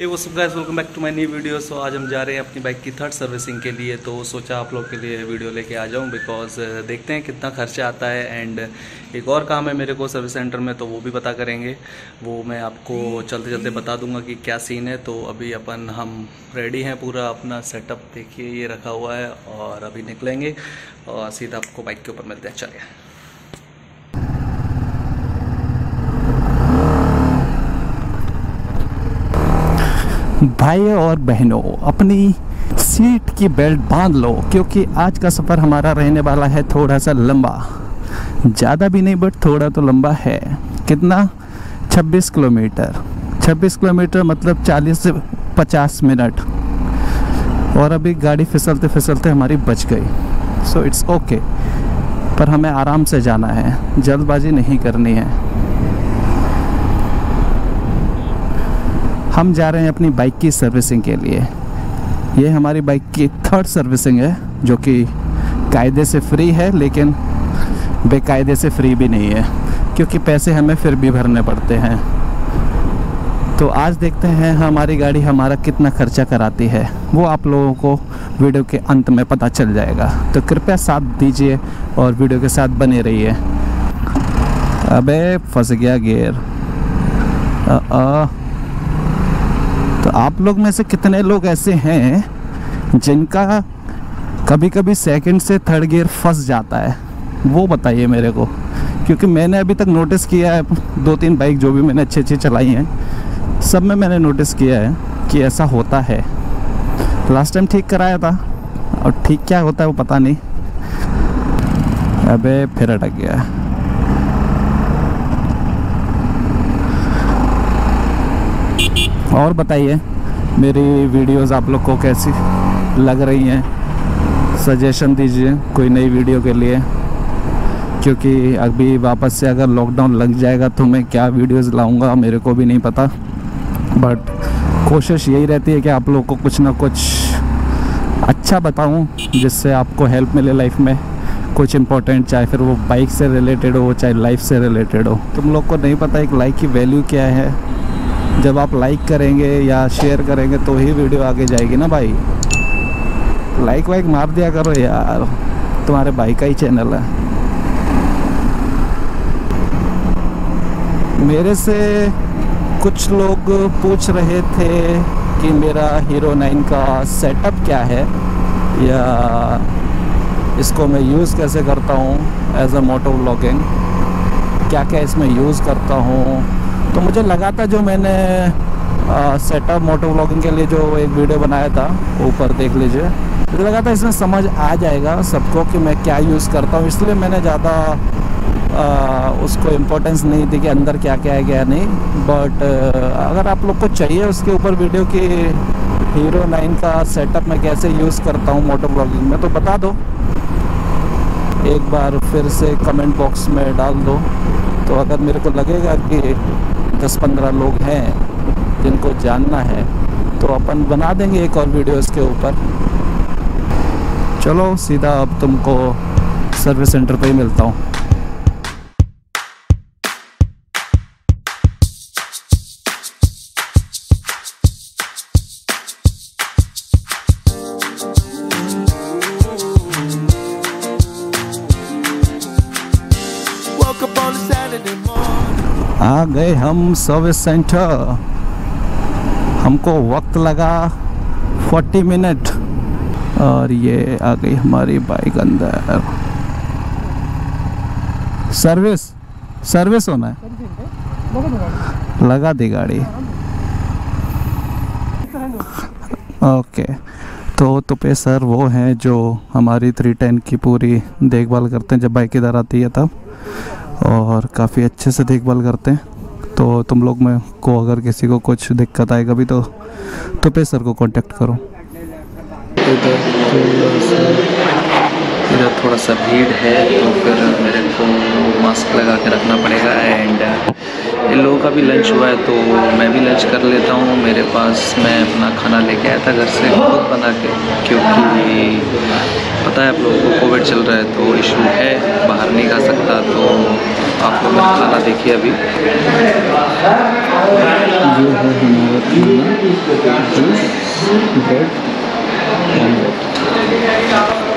हे वो सब welcome back to my new video so आज हम जा रहे हैं अपनी बाइक की थर्ड सर्विसिंग के लिए। तो सोचा आप लोग के लिए वीडियो लेके आ जाऊँ बिकॉज़ देखते हैं कितना खर्चा आता है। एंड एक और काम है मेरे को सर्विस सेंटर में तो वो भी पता करेंगे। वो मैं आपको चलते चलते बता दूँगा कि क्या सीन है। तो अभी अपन, हम रेडी हैं पूरा अपना सेटअप देखिए, ये रखा हुआ है और अभी निकलेंगे। और सीधा आपको बाइक के ऊपर मिलते हैं। चलिए। भाई और बहनों, अपनी सीट की बेल्ट बाँध लो, क्योंकि आज का सफ़र हमारा रहने वाला है थोड़ा सा लंबा। ज़्यादा भी नहीं बट थोड़ा तो लंबा है। कितना? 26 किलोमीटर। 26 किलोमीटर मतलब 40 से 50 मिनट। और अभी गाड़ी फिसलते फिसलते हमारी बच गई। सो इट्स ओके पर हमें आराम से जाना है। जल्दबाजी नहीं करनी है। हम जा रहे हैं अपनी बाइक की सर्विसिंग के लिए। ये हमारी बाइक की थर्ड सर्विसिंग है, जो कि कायदे से फ्री है, लेकिन बेकायदे से फ्री भी नहीं है, क्योंकि पैसे हमें फिर भी भरने पड़ते हैं। तो आज देखते हैं हमारी गाड़ी हमारा कितना खर्चा कराती है। वो आप लोगों को वीडियो के अंत में पता चल जाएगा। तो कृपया साथ दीजिए और वीडियो के साथ बने रहिए। अबे, फंस गया गेयर तो आप लोग में से कितने लोग ऐसे हैं जिनका कभी कभी सेकंड से थर्ड गियर फंस जाता है? वो बताइए मेरे को। क्योंकि मैंने अभी तक नोटिस किया है दो तीन बाइक जो भी मैंने अच्छी अच्छी चलाई हैं, सब में मैंने नोटिस किया है कि ऐसा होता है। लास्ट टाइम ठीक कराया था और ठीक क्या होता है वो पता नहीं। अबे, फिर अटक गया। और बताइए, मेरी वीडियोस आप लोग को कैसी लग रही हैं? सजेशन दीजिए कोई नई वीडियो के लिए, क्योंकि अभी वापस से अगर लॉकडाउन लग जाएगा तो मैं क्या वीडियोस लाऊँगा मेरे को भी नहीं पता। बट कोशिश यही रहती है कि आप लोग को कुछ ना कुछ अच्छा बताऊँ, जिससे आपको हेल्प मिले लाइफ में। कुछ इम्पोर्टेंट चाहे फिर वो बाइक से रिलेटेड हो, चाहे लाइफ से रिलेटेड हो। तुम लोग को नहीं पता एक लाइक की वैल्यू क्या है। जब आप लाइक करेंगे या शेयर करेंगे तो ही वीडियो आगे जाएगी ना भाई? लाइक वाइक मार दिया करो यार। तुम्हारे भाई का ही चैनल है। मेरे से कुछ लोग पूछ रहे थे कि मेरा हीरो नाइन का सेटअप क्या है? या इसको मैं यूज़ कैसे करता हूँ एज अ मोटो ब्लॉगिंग क्या क्या इसमें यूज़ करता हूँ? तो मुझे लगा था जो मैंने सेटअप मोटो ब्लॉगिंग के लिए जो एक वीडियो बनाया था ऊपर देख लीजिए। मुझे लगा था इसमें समझ आ जाएगा सबको कि मैं क्या यूज़ करता हूँ, इसलिए मैंने ज़्यादा उसको इम्पोर्टेंस नहीं दी कि अंदर क्या क्या है, क्या नहीं। बट अगर आप लोग को चाहिए उसके ऊपर वीडियो की हीरो नाइन का सेटअप मैं कैसे यूज़ करता हूँ मोटो ब्लॉगिंग में तो बता दो। एक बार फिर से कमेंट बॉक्स में डाल दो। तो अगर मेरे को लगेगा कि दस पंद्रह लोग हैं जिनको जानना है तो अपन बना देंगे एक और वीडियो इसके ऊपर। चलो, सीधा अब तुमको सर्विस सेंटर पे ही मिलता हूँ। गए हम सर्विस सेंटर। हमको वक्त लगा 40 मिनट। और ये आ गई हमारी बाइक अंदर। सर्विस सर्विस होना है। लगा दी गाड़ी। ओके तो तुपे सर वो हैं जो हमारी थ्री टेन की पूरी देखभाल करते हैं। जब बाइक इधर आती है तब। और काफ़ी अच्छे से देखभाल करते हैं। तो तुम लोग में को अगर किसी को कुछ दिक्कत आए कभी तो तो पे सर को कांटेक्ट करो। इधर थोड़ा सा भीड़ है तो फिर मास्क लगा के रखना पड़ेगा एंड इन लोगों का भी लंच हुआ है तो मैं भी लंच कर लेता हूँ। मेरे पास मैं अपना खाना लेके आया था घर से खुद बना के, क्योंकि पता है आप लोगों को कोविड चल रहा है तो इशू है, बाहर नहीं खा सकता तो आप लोग खाना देखिए अभी। है हमारा ब्रेड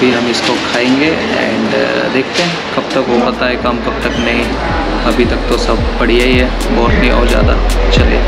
अभी हम इसको खाएँगे एंड देखते हैं कब तक हो पता है काम कब तक नहीं। अभी तक तो सब बढ़िया ही है, बहुत नहीं और ज़्यादा चलिए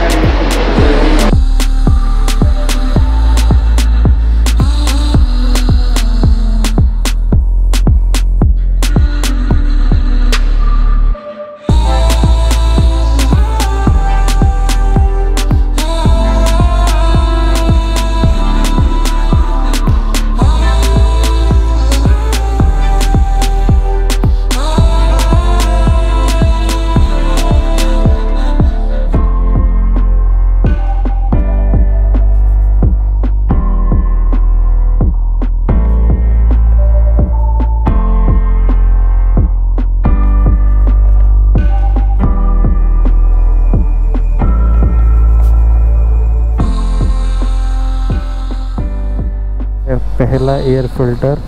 पहला एयर फ़िल्टर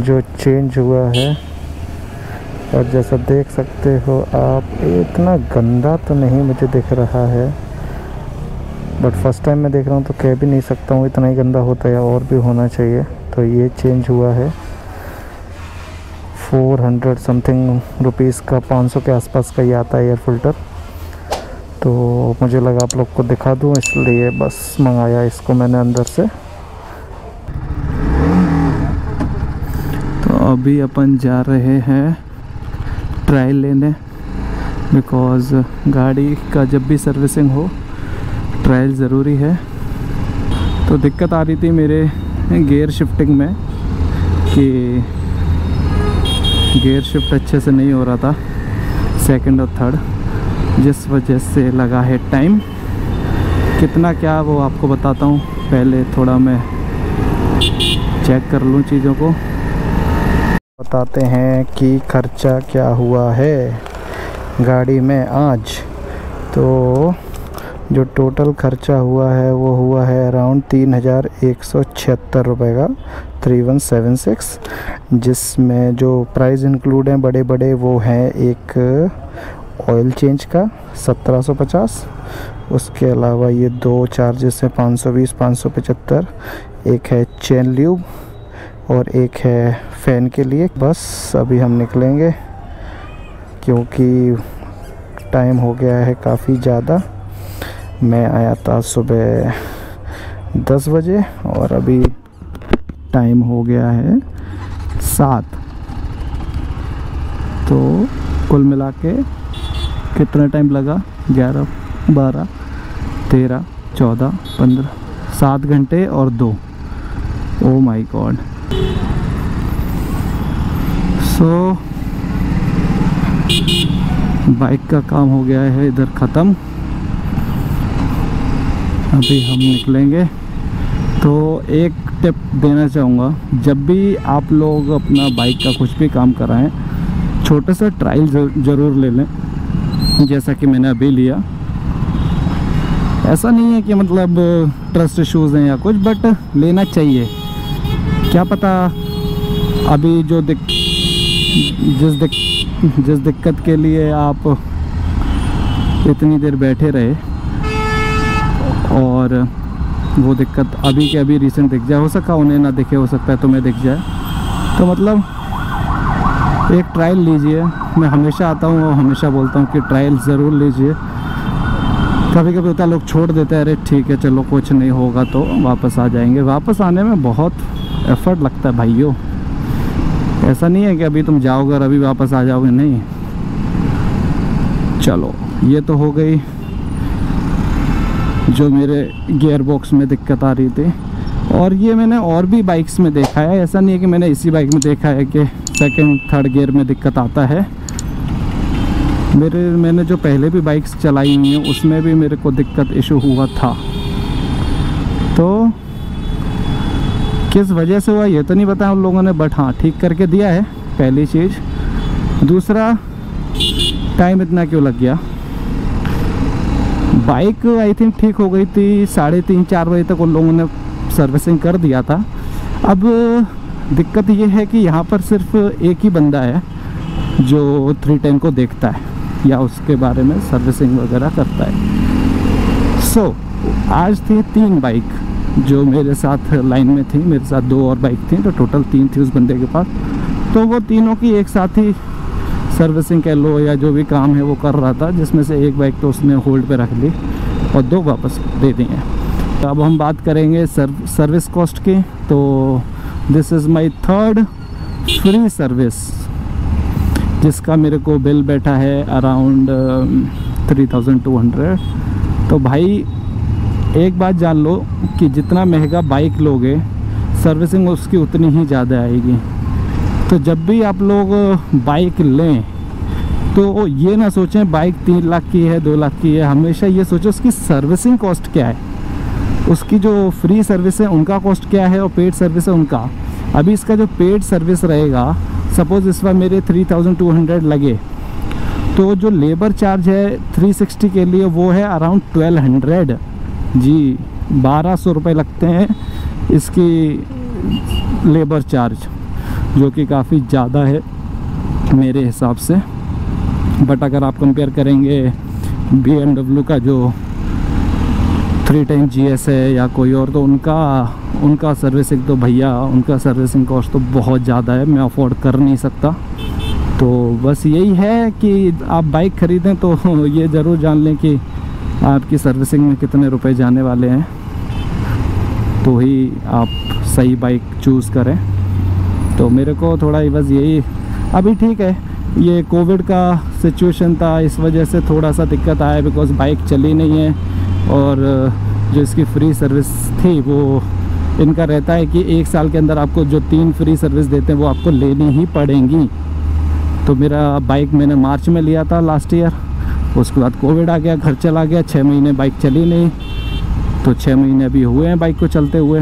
जो चेंज हुआ है। और जैसा देख सकते हो आप, इतना गंदा तो नहीं मुझे दिख रहा है। बट फ़र्स्ट टाइम मैं देख रहा हूँ तो कह भी नहीं सकता हूँ इतना ही गंदा होता है और भी होना चाहिए। तो ये चेंज हुआ है। 400 समथिंग रुपीज़ का 500 के आसपास का ये आता है एयर फ़िल्टर तो मुझे लगा आप लोग को दिखा दूँ, इसलिए बस मंगाया इसको मैंने अंदर से। अभी अपन जा रहे हैं ट्रायल लेने बिकॉज़ गाड़ी का जब भी सर्विसिंग हो ट्रायल ज़रूरी है। तो दिक्कत आ रही थी मेरे गियर शिफ्टिंग में कि गियर शिफ्ट अच्छे से नहीं हो रहा था सेकंड और थर्ड जिस वजह से लगा है टाइम कितना क्या वो आपको बताता हूँ, पहले थोड़ा मैं चेक कर लूँ चीज़ों को। बताते हैं कि खर्चा क्या हुआ है गाड़ी में आज। तो जो टोटल खर्चा हुआ है, वो हुआ है अराउंड तीन हज़ार एक सौ छिहत्तर रुपये का, थ्री वन सेवन सिक्स, जिसमें जो प्राइस इंक्लूड हैं बड़े बड़े वो हैं एक ऑयल चेंज का, सत्रह सौ पचास। उसके अलावा ये दो चार्जेस हैं पाँच सौ बीस, पाँच सौ पचहत्तर। एक है चेन ल्यूब और एक है फ़ैन के लिए। बस अभी हम निकलेंगे, क्योंकि टाइम हो गया है काफ़ी ज़्यादा। मैं आया था सुबह दस बजे और अभी टाइम हो गया है सात। तो कुल मिला के कितना टाइम लगा? ग्यारह, बारह, तेरह, चौदह, पंद्रह, सात घंटे और दो। Oh my God so bike का काम हो गया है, इधर ख़त्म। अभी हम निकलेंगे। तो एक टिप देना चाहूँगा, जब भी आप लोग अपना बाइक का कुछ भी काम कराएँ छोटे सा ट्रायल ज़रूर ले लें, जैसा कि मैंने अभी लिया। ऐसा नहीं है कि मतलब ट्रस्ट इश्यूज़ हैं या कुछ बट लेना चाहिए। क्या पता अभी जो दिक, जिस दिक, जिस दिक्कत के लिए आप इतनी देर बैठे रहे, और वो दिक्कत अभी के अभी रिसेंट दिख जाए, हो सका उन्हें ना दिखे, हो सकता है तुम्हें दिख जाए। तो मतलब एक ट्रायल लीजिए, मैं हमेशा आता हूँ, और हमेशा बोलता हूँ कि ट्रायल ज़रूर लीजिए। कभी कभी होता है, लोग छोड़ देते हैं, अरे, ठीक है, चलो, कुछ नहीं होगा तो वापस आ जाएँगे। वापस आने में बहुत एफर्ट लगता है भाइयों। ऐसा नहीं है कि अभी तुम जाओगे और अभी वापस आ जाओगे, नहीं। चलो, ये तो हो गई जो मेरे गियर बॉक्स में दिक्कत आ रही थी। और ये मैंने और भी बाइक्स में देखा है। ऐसा नहीं है कि मैंने इसी बाइक में देखा है कि सेकंड थर्ड गियर में दिक्कत आता है। मेरे, मैंने जो पहले भी बाइक्स चलाई हुई हैं, उसमें भी मेरे को दिक्कत इशू हुआ था। तो किस वजह से हुआ ये तो नहीं पता उन लोगों ने बट हाँ ठीक करके दिया है पहली चीज़। दूसरा टाइम इतना क्यों लग गया? बाइक आई थिंक ठीक हो गई थी साढ़े तीन चार बजे तक उन लोगों ने सर्विसिंग कर दिया था। अब दिक्कत ये है कि यहाँ पर सिर्फ़ एक ही बंदा है जो थ्री टेन को देखता है या उसके बारे में सर्विसिंग वगैरह करता है। सो so, आज थी तीन बाइक जो मेरे साथ लाइन में थी मेरे साथ दो और बाइक थी तो टोटल तीन थी उस बंदे के पास। तो वो तीनों की एक साथ ही सर्विसिंग कह लो या जो भी काम है वो कर रहा था जिसमें से एक बाइक तो उसने होल्ड पे रख ली और दो वापस दे दी हैं। तो अब हम बात करेंगे सर, सर्विस कॉस्ट की। तो this is my third free service जिसका मेरे को बिल बैठा है around three thousand two hundred तो भाई एक बात जान लो कि जितना महँगा बाइक लोगे, सर्विसिंग उसकी उतनी ही ज़्यादा आएगी। तो जब भी आप लोग बाइक लें तो ये ना सोचें बाइक तीन लाख की है, दो लाख की है, हमेशा ये सोचो उसकी सर्विसिंग कॉस्ट क्या है। उसकी जो फ्री सर्विस है, उनका कॉस्ट क्या है और पेड सर्विस है उनका। अभी इसका जो पेड सर्विस रहेगा, सपोज़ इस बार मेरे थ्री थाउज़ेंड टू हंड्रेड लगे तो जो लेबर चार्ज है थ्री सिक्सटी के लिए, वो है अराउंड ट्वेल्व हंड्रेड। जी, बारह सौ रुपये लगते हैं इसकी लेबर चार्ज, जो कि काफ़ी ज़्यादा है मेरे हिसाब से। बट अगर आप कंपेयर करेंगे BMW का जो थ्री टेन जी एस है या कोई और तो उनका उनका सर्विसिंग तो भैया, उनका सर्विसिंग कॉस्ट तो बहुत ज़्यादा है, मैं अफोर्ड कर नहीं सकता। तो बस यही है कि आप बाइक ख़रीदें तो ये ज़रूर जान लें कि आपकी सर्विसिंग में कितने रुपए जाने वाले हैं? तो ही आप सही बाइक चूज़ करें। तो मेरे को थोड़ा ही बस यही, अभी ठीक है, ये कोविड का सिचुएशन था, इस वजह से थोड़ा सा दिक्कत आया बिकॉज़ बाइक चली नहीं है और, जो इसकी फ्री सर्विस थी वो, इनका रहता है कि एक साल के अंदर आपको जो तीन फ्री सर्विस देते हैं, वो आपको लेनी ही पड़ेंगी। तो मेरा बाइक मैंने मार्च में लिया था लास्ट ईयर उसके बाद कोविड आ गया, घर चला गया छः महीने बाइक चली नहीं। तो छः महीने अभी हुए हैं बाइक को चलते हुए।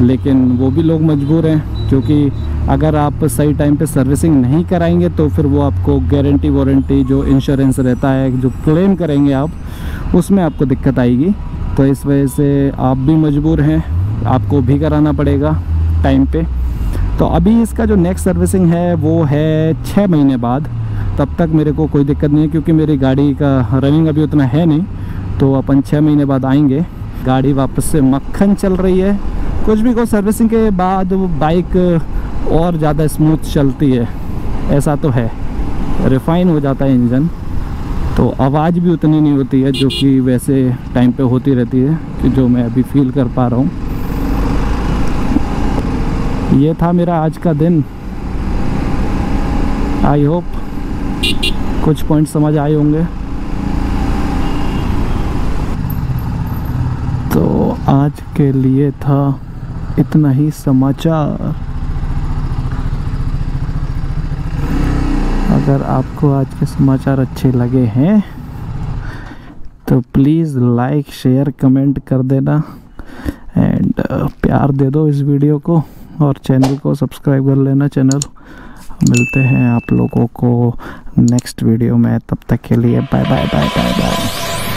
लेकिन वो भी लोग मजबूर हैं, क्योंकि अगर आप सही टाइम पे सर्विसिंग नहीं कराएँगे तो फिर वो आपको गारंटी वारंटी जो इंश्योरेंस रहता है, जो क्लेम करेंगे आप, उसमें आपको दिक्कत आएगी। तो इस वजह से आप भी मजबूर हैं, आपको भी कराना पड़ेगा टाइम पे। तो अभी इसका जो नेक्स्ट सर्विसिंग है, वो है छः महीने बाद। तब तक मेरे को कोई दिक्कत नहीं है, क्योंकि मेरी गाड़ी का रनिंग अभी उतना है नहीं। तो अपन छः महीने बाद आएँगे। गाड़ी वापस से मक्खन चल रही है। कुछ भी को सर्विसिंग के बाद बाइक और ज़्यादा स्मूथ चलती है। ऐसा तो है। रिफ़ाइन हो जाता है इंजन तो आवाज़ भी उतनी नहीं होती है, जो कि वैसे टाइम पे होती रहती है, कि जो मैं अभी फील कर पा रहा हूँ। ये था मेरा आज का दिन। आई होप कुछ पॉइंट समझ आए होंगे। तो आज के लिए था इतना ही समाचार। अगर आपको आज के समाचार अच्छे लगे हैं तो प्लीज़ लाइक शेयर कमेंट कर देना। एंड प्यार दे दो इस वीडियो को और चैनल को सब्सक्राइब कर लेना चैनल मिलते हैं आप लोगों को नेक्स्ट वीडियो में। तब तक के लिए bye bye bye bye bye